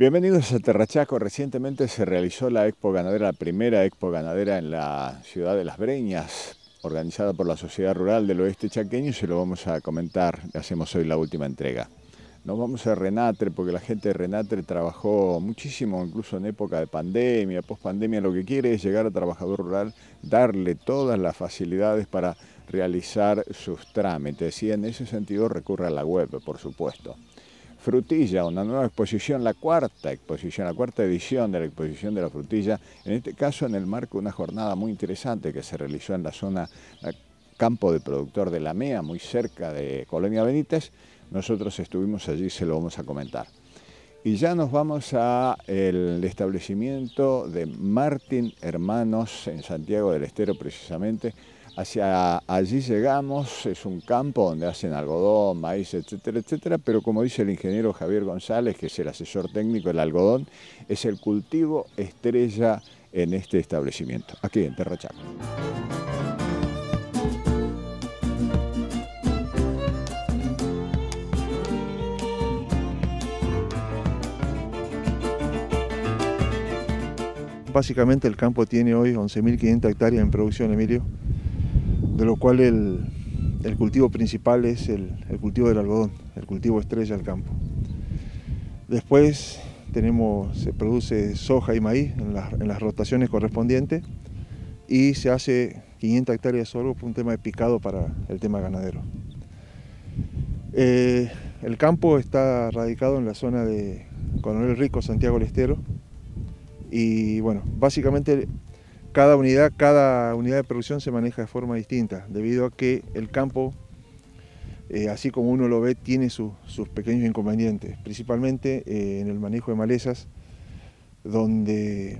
Bienvenidos a Terrachaco. Recientemente se realizó la Expo Ganadera, la primera Expo Ganadera en la ciudad de Las Breñas, organizada por la Sociedad Rural del Oeste Chaqueño y se lo vamos a comentar. Hacemos hoy la última entrega. Nos vamos a Renatre porque la gente de Renatre trabajó muchísimo, incluso en época de pandemia, post pandemia. Lo que quiere es llegar al trabajador rural, darle todas las facilidades para realizar sus trámites y en ese sentido recurre a la web, por supuesto. Frutilla, una nueva exposición, la cuarta exposición, la cuarta edición de la exposición de la frutilla, en este caso en el marco de una jornada muy interesante que se realizó en la zona campo de productor de la MEA, muy cerca de Colonia Benítez. Nosotros estuvimos allí, se lo vamos a comentar. Y ya nos vamos al establecimiento de Martín Hermanos en Santiago del Estero precisamente, Hacia allí llegamos, es un campo donde hacen algodón, maíz, etcétera, etcétera, pero como dice el ingeniero Javier González, que es el asesor técnico del algodón, es el cultivo estrella en este establecimiento, aquí en Terrachaco. Básicamente el campo tiene hoy 11.500 hectáreas en producción, Emilio de lo cual el, cultivo principal es el, cultivo del algodón, el cultivo estrella del campo. Después tenemos, se produce soja y maíz en, las rotaciones correspondientes y se hace 500 hectáreas de sorgo por un tema de picado para el tema ganadero. Eh, el campo está radicado en la zona de Coronel Rico, Santiago del Estero, y bueno, básicamente cada unidad, cada unidad de producción se maneja de forma distinta, debido a que el campo, eh, así como uno lo ve, tiene sus pequeños inconvenientes, principalmente eh, en el manejo de malezas, donde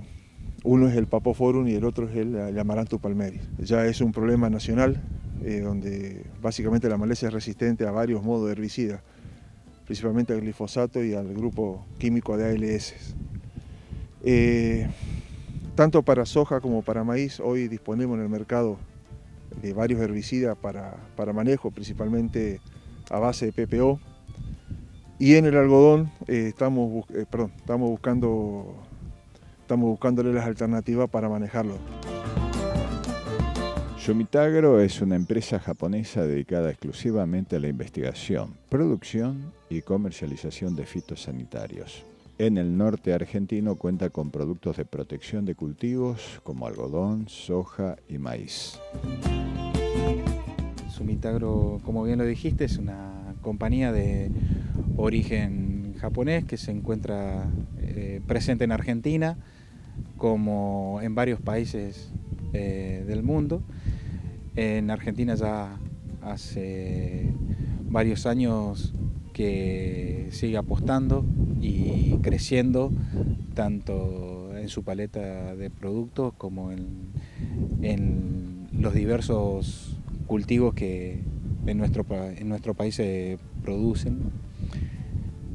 uno es el Papoforum y el otro es el, Amaranthus palmeris. Ya es un problema nacional, eh, donde básicamente la maleza es resistente a varios modos de herbicida, principalmente al glifosato y al grupo químico de ALS tanto para soja como para maíz, hoy disponemos en el mercado de varios herbicidas para, manejo, principalmente a base de PPO. Y en el algodón eh, estamos, eh, estamos, buscando, estamos buscándole las alternativas para manejarlo. Sumitagro es una empresa japonesa dedicada exclusivamente a la investigación, producción y comercialización de fitosanitarios en el norte argentino cuenta con productos de protección de cultivos como algodón, soja y maíz. Sumitagro, como bien lo dijiste, es una compañía de origen japonés que se encuentra eh, presente en Argentina como en varios países eh, del mundo. En Argentina ya hace varios años que sigue apostando y creciendo tanto en su paleta de productos como en, los diversos cultivos que en nuestro, en nuestro país se producen.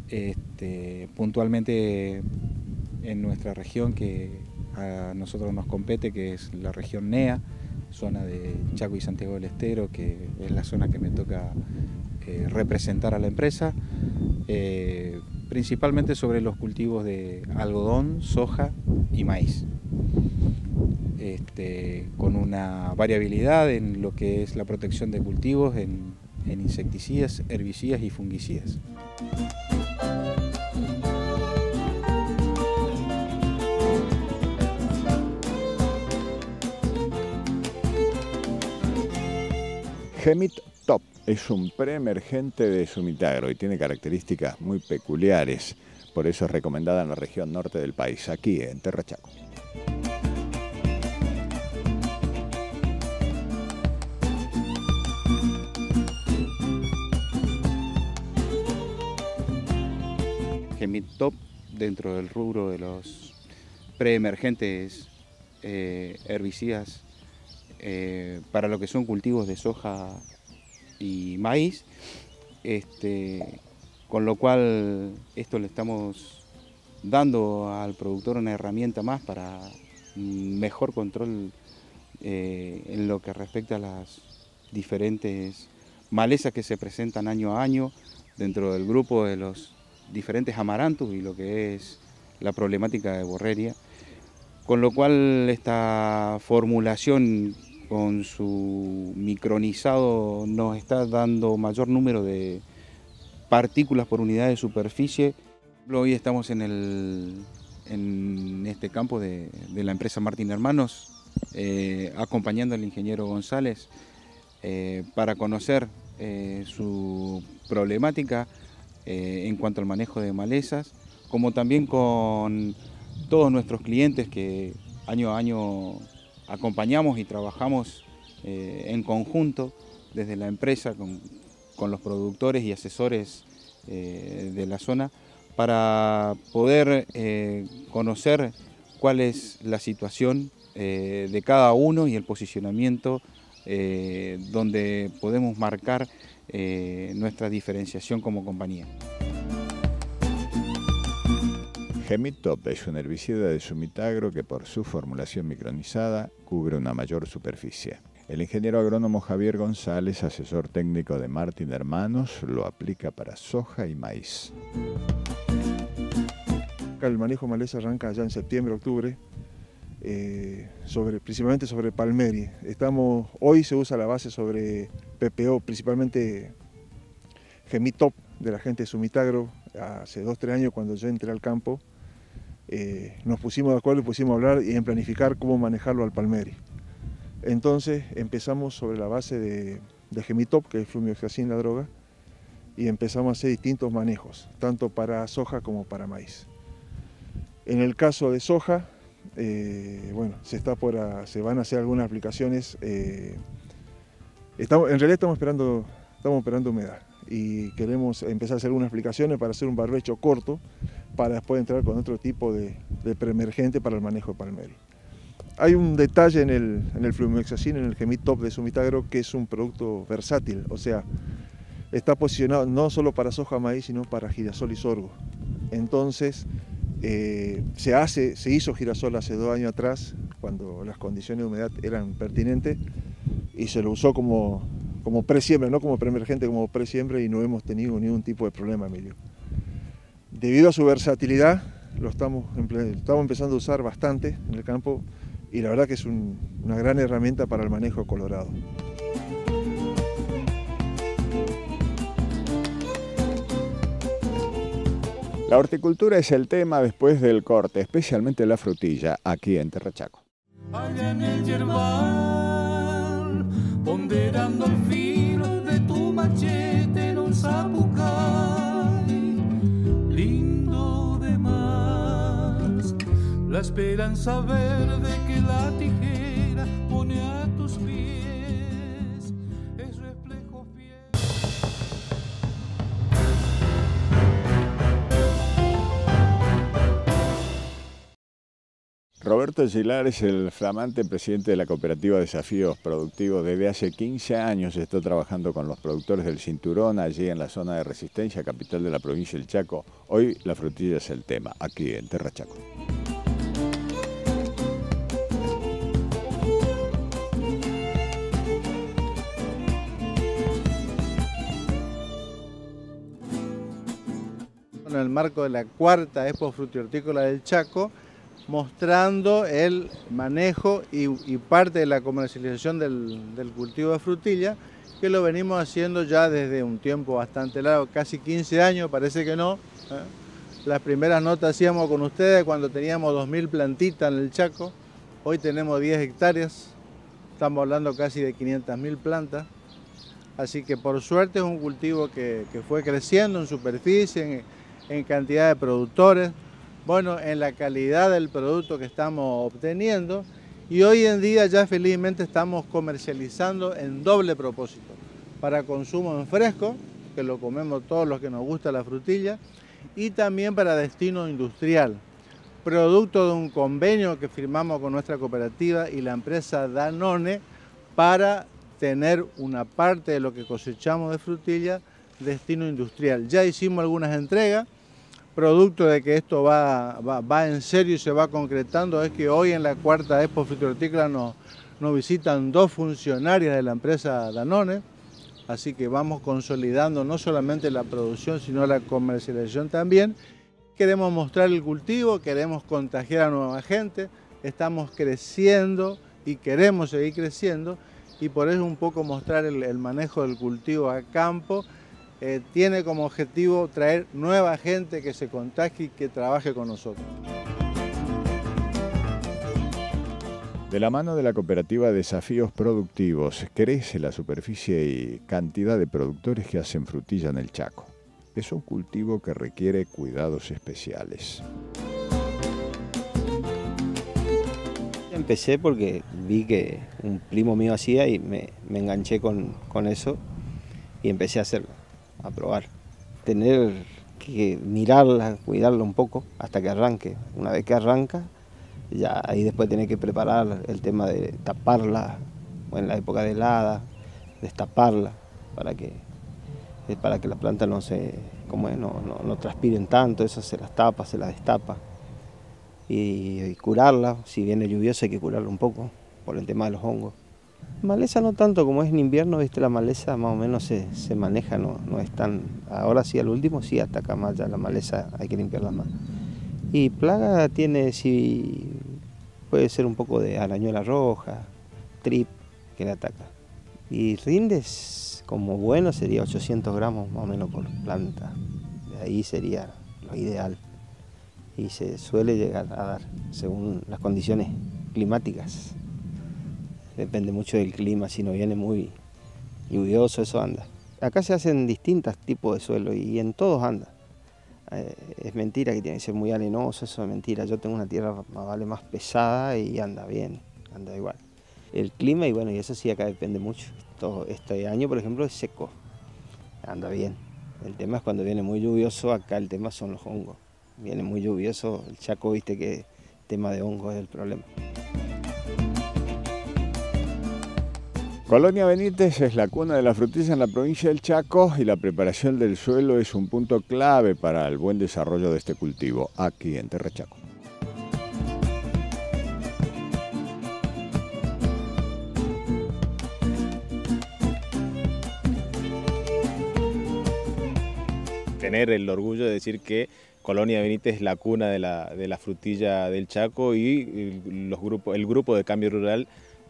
Este, puntualmente en nuestra región que a nosotros nos compete, que es la región NEA, zona de Chaco y Santiago del Estero, que es la zona que me toca eh, representar a la empresa. Eh, principalmente sobre los cultivos de algodón, soja y maíz. Este, con una variabilidad en lo que es la protección de cultivos en, insecticidas, herbicidas y fungicidas. Gemit es un preemergente de Sumitagro y tiene características muy peculiares. Por eso es recomendada en la región norte del país, aquí en Terrachaco. Top dentro del rubro de los preemergentes eh, herbicidas eh, para lo que son cultivos de soja y maíz, este, con lo cual esto le estamos dando al productor una herramienta más para mejor control eh, en lo que respecta a las diferentes malezas que se presentan año a año dentro del grupo de los diferentes amarantos y lo que es la problemática de borreria, con lo cual esta formulación con su micronizado nos está dando mayor número de partículas por unidad de superficie. Hoy estamos en, en este campo de, la empresa Martín Hermanos, eh, acompañando al ingeniero González eh, para conocer eh, su problemática en cuanto al manejo de malezas, como también con todos nuestros clientes que año a año acompañamos y trabajamos en conjunto desde la empresa con, los productores y asesores de la zona para poder conocer cuál es la situación eh, de cada uno y el posicionamiento eh, donde podemos marcar eh, nuestra diferenciación como compañía. Gemitop es un herbicida de sumitagro que por su formulación micronizada cubre una mayor superficie. El ingeniero agrónomo Javier González, asesor técnico de Martin Hermanos, lo aplica para soja y maíz. El manejo maleza arranca ya en septiembre, octubre, eh, principalmente sobre Palmeri. Estamos, hoy se usa la base sobre PPO, principalmente Gemitop de la gente de Sumitagro. Hace dos, tres años cuando yo entré al campo, eh, nos pusimos de acuerdo y pusimos a hablar y en planificar cómo manejarlo al Palmeri. Entonces empezamos sobre la base de, de Gemitop, que es flumioxacin, la droga, y empezamos a hacer distintos manejos, tanto para soja como para maíz. En el caso de soja, eh, bueno, se, está por se van a hacer algunas aplicaciones. Eh, estamos, en realidad estamos esperando, estamos esperando humedad y queremos empezar a hacer algunas aplicaciones para hacer un barbecho corto para después entrar con otro tipo de, preemergente para el manejo de palmeri. Hay un detalle en el, en el en el Gemit Top de Sumitagro, que es un producto versátil, o sea, está posicionado no solo para soja, maíz, sino para girasol y sorgo. Entonces, eh, se, hace, se hizo girasol hace dos años atrás, cuando las condiciones de humedad eran pertinentes, y se lo usó como, como pre-siembra, no como pre-emergente, como pre-siembra, y no hemos tenido ningún tipo de problema, Emilio. Debido a su versatilidad, lo estamos, estamos empezando a usar bastante en el campo, y la verdad que es una gran herramienta para el manejo colorado. La horticultura es el tema después del corte, especialmente la frutilla, aquí en Terrachaco. Allá en el yerbal, ponderando el filo de tu machete lindo de más, la esperanza verde que la tijera pone a tus pies. Roberto Gilar es el flamante presidente de la cooperativa Desafíos Productivos. Desde hace 15 años está trabajando con los productores del Cinturón, allí en la zona de Resistencia, capital de la provincia del Chaco. Hoy la frutilla es el tema, aquí en Terra Chaco. En el marco de la cuarta Expo Frutihortícola del Chaco, mostrando el manejo y, parte de la comercialización del, cultivo de frutilla, que lo venimos haciendo ya desde un tiempo bastante largo, casi 15 años, parece que no. ¿eh? Las primeras notas hacíamos con ustedes cuando teníamos 2.000 plantitas en el Chaco, hoy tenemos 10 hectáreas, estamos hablando casi de 500.000 plantas, así que por suerte es un cultivo que, fue creciendo en superficie, en cantidad de productores, bueno, en la calidad del producto que estamos obteniendo y hoy en día ya felizmente estamos comercializando en doble propósito, para consumo en fresco, que lo comemos todos los que nos gusta la frutilla, y también para destino industrial, producto de un convenio que firmamos con nuestra cooperativa y la empresa Danone para tener una parte de lo que cosechamos de frutilla destino industrial. Ya hicimos algunas entregas, producto de que esto va, va, en serio y se va concretando es que hoy en la cuarta Expo Frutihortícola nos, nos visitan dos funcionarias de la empresa Danone, así que vamos consolidando no solamente la producción, sino la comercialización también. Queremos mostrar el cultivo, queremos contagiar a nueva gente, estamos creciendo y queremos seguir creciendo y por eso un poco mostrar el, manejo del cultivo a campo. Eh, tiene como objetivo traer nueva gente que se contagie y que trabaje con nosotros. De la mano de la cooperativa Desafíos Productivos, crece la superficie y cantidad de productores que hacen frutilla en el Chaco. Es un cultivo que requiere cuidados especiales. Empecé porque vi que un primo mío hacía y me, enganché con, con, eso y empecé a hacerlo, a probar. Tener que mirarla, cuidarla un poco hasta que arranque. Una vez que arranca, ya ahí después tiene que preparar el tema de taparla, en la época de helada, destaparla, para que, eh, para que la planta no se, como no, no, transpiren tanto, eso se las tapa, se las destapa. Y, curarla, si viene lluvioso hay que curarla un poco, por el tema de los hongos. Maleza no tanto, como es en invierno, viste, la maleza más o menos se, maneja, no, no es tan... Ahora sí, al último sí ataca más ya la maleza, hay que limpiarla más. Y plaga tiene, si puede ser un poco de arañuela roja, trip que le ataca. Y rindes como bueno sería 800 gramos más o menos por planta. De ahí sería lo ideal. Y se suele llegar a dar según las condiciones climáticas. Depende mucho del clima, si no viene muy lluvioso, eso anda. Acá se hacen distintos tipos de suelo y en todos anda. Eh, es mentira que tiene que ser muy arenoso, eso es mentira. Yo tengo una tierra más, pesada y anda bien, anda igual. El clima y bueno, y eso sí acá depende mucho. Todo, este año, por ejemplo, es seco, anda bien. El tema es cuando viene muy lluvioso, acá el tema son los hongos. Viene muy lluvioso, el Chaco, viste que el tema de hongos es el problema. Colonia Benítez es la cuna de la frutilla en la provincia del Chaco y la preparación del suelo es un punto clave para el buen desarrollo de este cultivo aquí en Terra Chaco. Tener el orgullo de decir que Colonia Benítez es la cuna de la, frutilla del Chaco y los grupos, el grupo de cambio rural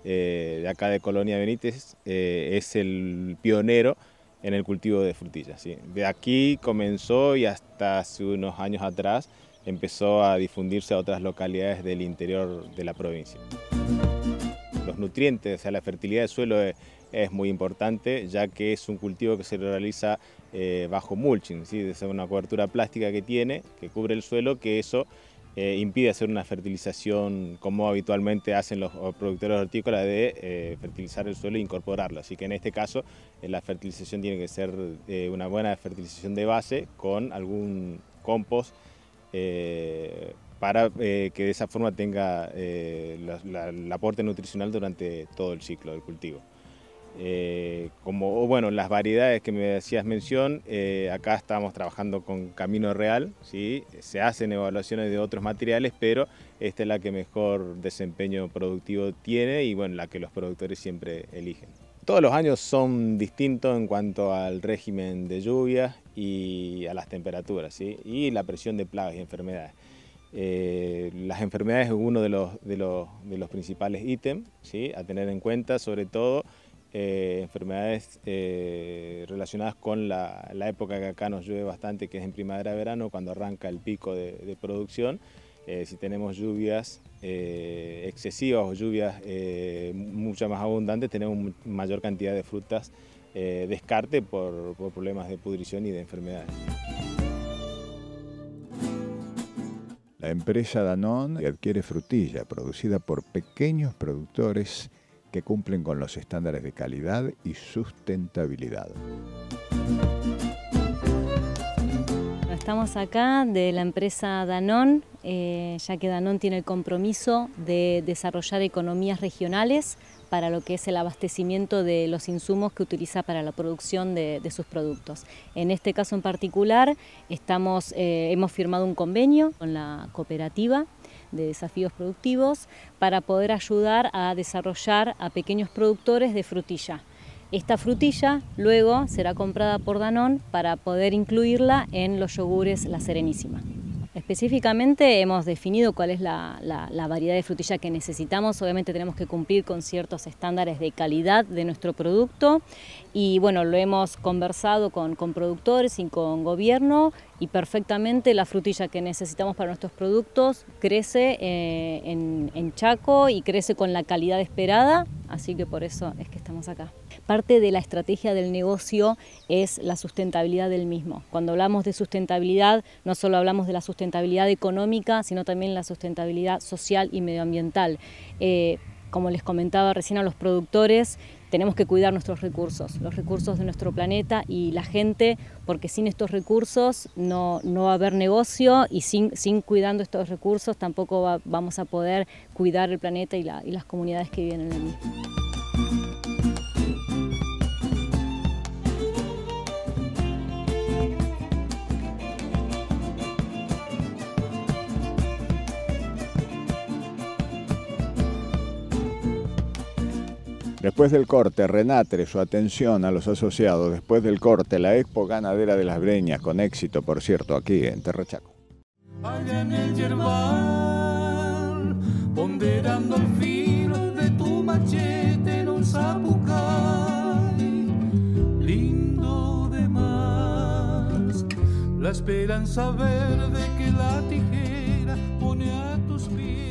eh, de acá de Colonia Benítez, eh, es el pionero en el cultivo de frutillas. De aquí comenzó y hasta hace unos años atrás empezó a difundirse a otras localidades del interior de la provincia. Los nutrientes, o sea, la fertilidad del suelo es, muy importante, ya que es un cultivo que se realiza eh, bajo mulching, ¿sí? es una cobertura plástica que tiene, que cubre el suelo, que eso eh, impide hacer una fertilización como habitualmente hacen los productores hortícolas de eh, fertilizar el suelo e incorporarlo. Así que en este caso eh, la fertilización tiene que ser una buena fertilización de base con algún compost para que de esa forma tenga el aporte nutricional durante todo el ciclo del cultivo. Eh, como bueno, las variedades que me hacías mención, eh, acá estamos trabajando con Camino Real, ¿sí? se hacen evaluaciones de otros materiales, pero esta es la que mejor desempeño productivo tiene y bueno, la que los productores siempre eligen. Todos los años son distintos en cuanto al régimen de lluvia y a las temperaturas ¿sí? y la presión de plagas y enfermedades. Eh, las enfermedades es uno de los, de los, principales ítems a tener en cuenta, sobre todo eh, enfermedades eh, relacionadas con la, época que acá nos llueve bastante, que es en primavera-verano, cuando arranca el pico de, producción. Eh, si tenemos lluvias excesivas o lluvias mucho más abundantes, tenemos mayor cantidad de frutas descarte por, por problemas de pudrición y de enfermedades. La empresa Danone adquiere frutilla producida por pequeños productores que cumplen con los estándares de calidad y sustentabilidad. Estamos acá de la empresa Danone, eh, ya que Danone tiene el compromiso de desarrollar economías regionales para lo que es el abastecimiento de los insumos que utiliza para la producción de, sus productos. En este caso en particular estamos, eh, hemos firmado un convenio con la cooperativa de desafíos productivos para poder ayudar a desarrollar a pequeños productores de frutilla. Esta frutilla luego será comprada por Danón para poder incluirla en los yogures La Serenísima. Específicamente hemos definido cuál es la, variedad de frutilla que necesitamos. Obviamente tenemos que cumplir con ciertos estándares de calidad de nuestro producto. Y bueno, lo hemos conversado con, productores y con gobierno y perfectamente la frutilla que necesitamos para nuestros productos crece eh, en Chaco y crece con la calidad esperada, así que por eso es que estamos acá parte de la estrategia del negocio es la sustentabilidad del mismo. Cuando hablamos de sustentabilidad, no solo hablamos de la sustentabilidad económica, sino también la sustentabilidad social y medioambiental. Eh, como les comentaba recién a los productores, tenemos que cuidar nuestros recursos, los recursos de nuestro planeta y la gente, porque sin estos recursos no, va a haber negocio y sin, cuidando estos recursos tampoco vamos a poder cuidar el planeta y, y las comunidades que viven en el mismo. Después del corte, Renatre, su atención a los asociados. Después del corte, la Expo Ganadera de las Breñas, con éxito, por cierto, aquí en Terrachaco. Allá en el yerbal, ponderando el filo de tu machete en un zapucay, lindo de más, la esperanza verde que la tijera pone a tus pies.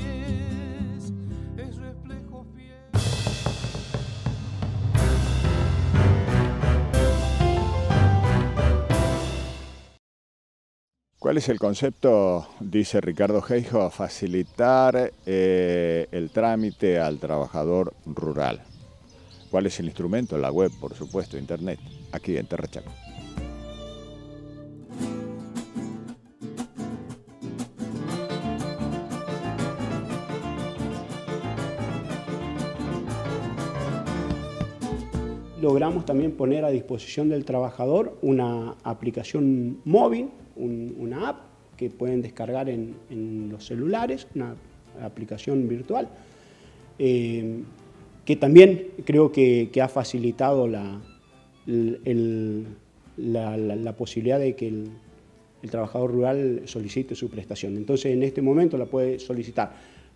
¿Cuál es el concepto, dice Ricardo Geijo, facilitar eh, el trámite al trabajador rural? ¿Cuál es el instrumento? La web, por supuesto, internet, aquí en Terrachaco. Logramos también poner a disposición del trabajador una aplicación móvil una app que pueden descargar en, los celulares, una aplicación virtual, eh, que también creo que, ha facilitado la, posibilidad de que el, trabajador rural solicite su prestación. Entonces, en este momento la puede solicitar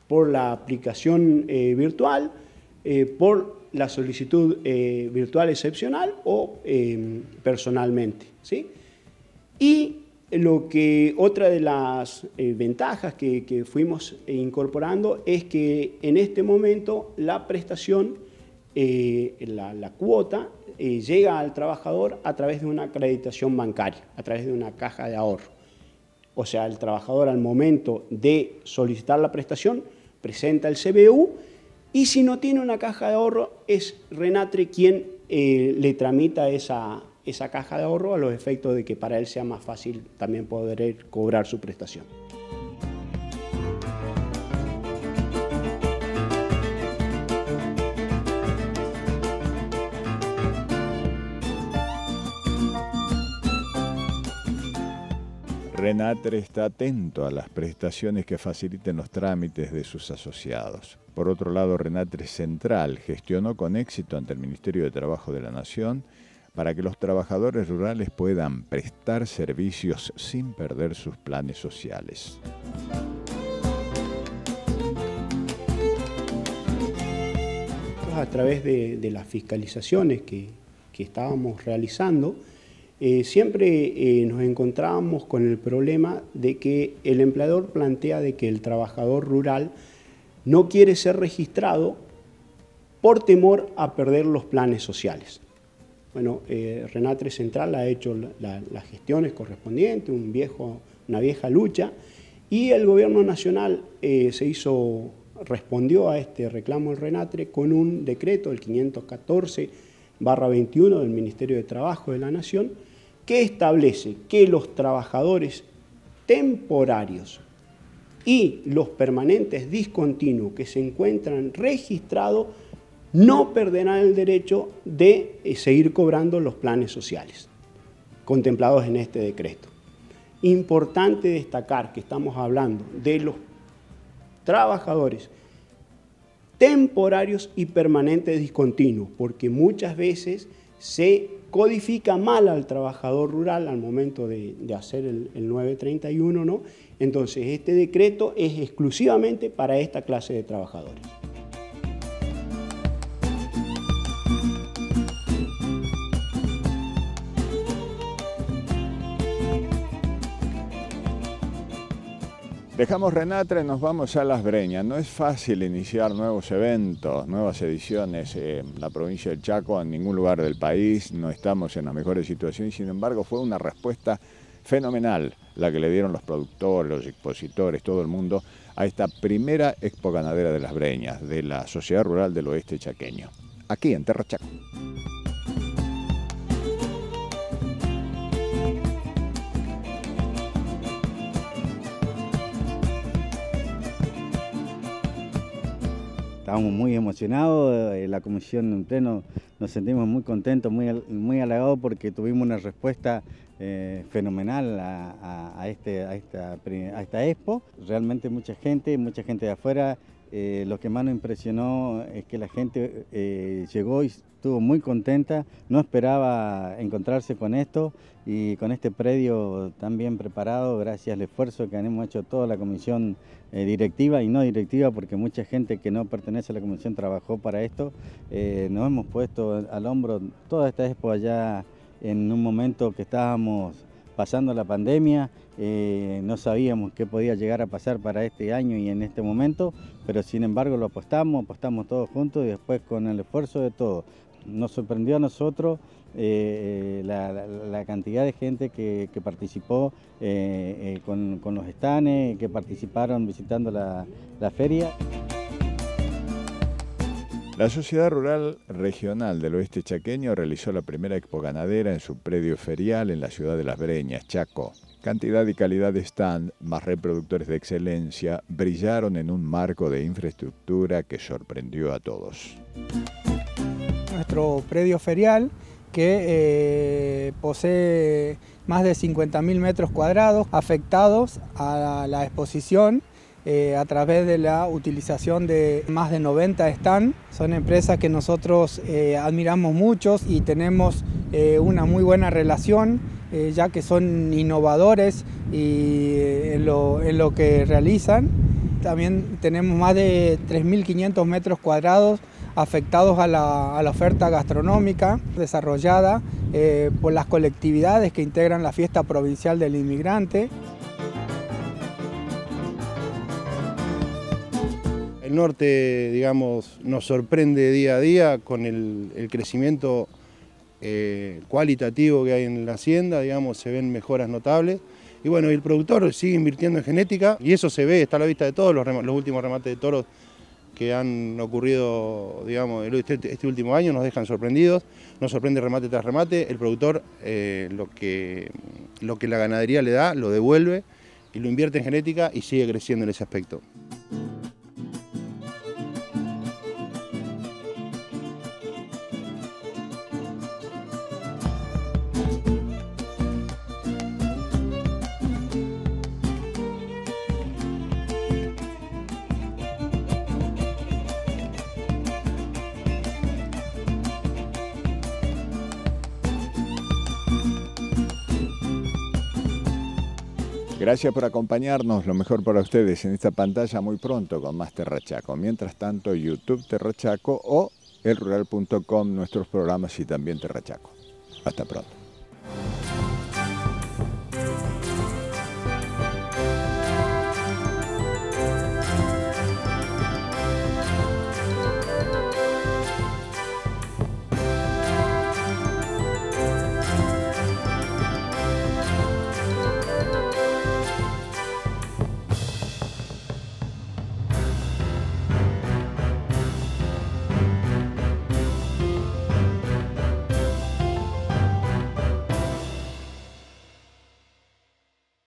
por la aplicación eh, virtual, eh, por la solicitud virtual excepcional o personalmente. ¿sí? Y lo que otra de las eh, ventajas que, fuimos incorporando es que en este momento la prestación, eh, la, cuota, eh, llega al trabajador a través de una acreditación bancaria, a través de una caja de ahorro. O sea, el trabajador al momento de solicitar la prestación presenta el CBU y si no tiene una caja de ahorro es Renatre quien le tramita esa, esa caja de ahorro a los efectos de que para él sea más fácil también poder cobrar su prestación. Renatre está atento a las prestaciones que faciliten los trámites de sus asociados. Por otro lado, Renatre Central gestionó con éxito ante el Ministerio de Trabajo de la Nación para que los trabajadores rurales puedan prestar servicios sin perder sus planes sociales. A través de, las fiscalizaciones que, estábamos realizando, eh, siempre eh, nos encontrábamos con el problema de que el empleador plantea de que el trabajador rural no quiere ser registrado por temor a perder los planes sociales. Bueno, eh, Renatre Central ha hecho las gestiones correspondientes, una vieja lucha, y el gobierno nacional eh, se hizo, respondió a este reclamo del Renatre con un decreto, el 514 21 del Ministerio de Trabajo de la Nación, que establece que los trabajadores temporarios y los permanentes discontinuos que se encuentran registrados no perderán el derecho de eh, seguir cobrando los planes sociales contemplados en este decreto. Importante destacar que estamos hablando de los trabajadores temporarios y permanentes discontinuos, porque muchas veces se codifica mal al trabajador rural al momento de, hacer el, el 931, ¿no? Entonces, este decreto es exclusivamente para esta clase de trabajadores. Dejamos Renatre, nos vamos a Las Breñas. No es fácil iniciar nuevos eventos, nuevas ediciones en la provincia del Chaco, en ningún lugar del país. No estamos en las mejores situaciones, sin embargo fue una respuesta fenomenal la que le dieron los productores, los expositores, todo el mundo a esta primera expo ganadera de Las Breñas, de la Sociedad Rural del Oeste Chaqueño, aquí en Terra Chaco. Estamos muy emocionados, eh, la comisión en pleno nos sentimos muy contentos, muy, muy halagados porque tuvimos una respuesta eh, fenomenal a, este, a, esta, a esta expo. Realmente mucha gente, mucha gente de afuera eh, lo que más nos impresionó es que la gente eh, llegó y estuvo muy contenta, no esperaba encontrarse con esto y con este predio tan bien preparado, gracias al esfuerzo que hemos hecho toda la comisión eh, directiva y no directiva, porque mucha gente que no pertenece a la comisión trabajó para esto. nos hemos puesto al hombro toda esta expo allá en un momento que estábamos pasando la pandemia, eh, no sabíamos qué podía llegar a pasar para este año y en este momento, pero sin embargo lo apostamos, apostamos todos juntos y después con el esfuerzo de todos. Nos sorprendió a nosotros eh, la, cantidad de gente que, participó eh, con, los estanes, que participaron visitando la feria. La Sociedad Rural Regional del Oeste Chaqueño realizó la primera expo ganadera en su predio ferial en la ciudad de Las Breñas, Chaco. Cantidad y calidad de stand, más reproductores de excelencia, brillaron en un marco de infraestructura que sorprendió a todos. Nuestro predio ferial, que eh, posee más de 50.000 metros cuadrados afectados a la exposición eh, a través de la utilización de más de 90 stands. Son empresas que nosotros eh, admiramos muchos y tenemos eh, una muy buena relación, ya que son innovadores y, en, lo, que realizan. También tenemos más de 3.500 metros cuadrados afectados a la, oferta gastronómica desarrollada por las colectividades que integran la fiesta provincial del inmigrante. El norte, digamos, nos sorprende día a día con el, crecimiento eh, cualitativo que hay en la hacienda, digamos, se ven mejoras notables. Y bueno, el productor sigue invirtiendo en genética y eso se ve, está a la vista de todos los, últimos remates de toros que han ocurrido, digamos, este, este, último año, nos dejan sorprendidos, nos sorprende remate tras remate, el productor eh, lo, que, lo que la ganadería le da, lo devuelve y lo invierte en genética y sigue creciendo en ese aspecto. Gracias por acompañarnos, lo mejor para ustedes en esta pantalla muy pronto con más Terrachaco. Mientras tanto, YouTube Terrachaco o elrural.com, nuestros programas y también Terrachaco. Hasta pronto.